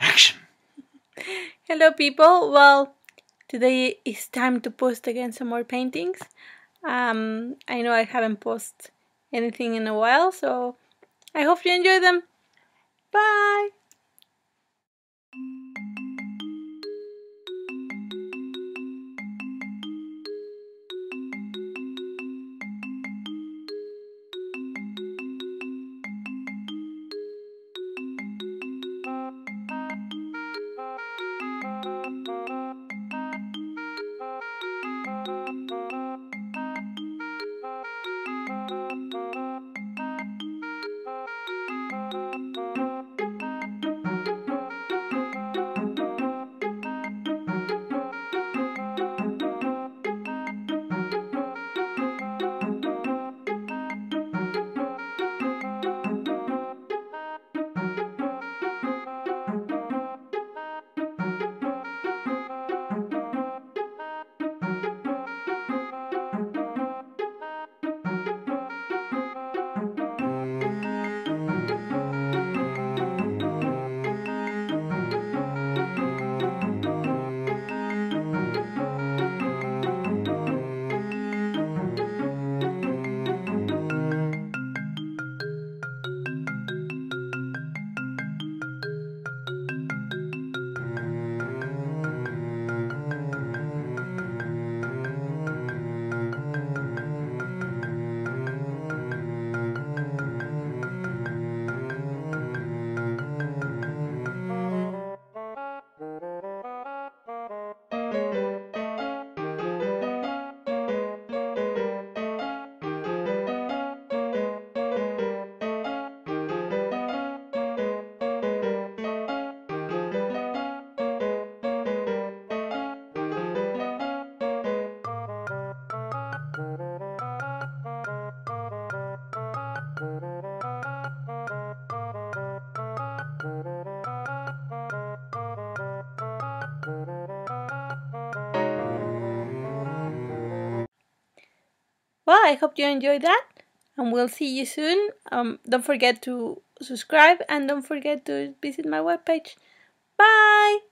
Action! Hello people, well today is time to post again some more paintings. Um, I know I haven't posted anything in a while so I hope you enjoy them. Bye! Well, I hope you enjoyed that and we'll see you soon. Um, don't forget to subscribe and don't forget to visit my webpage. Bye!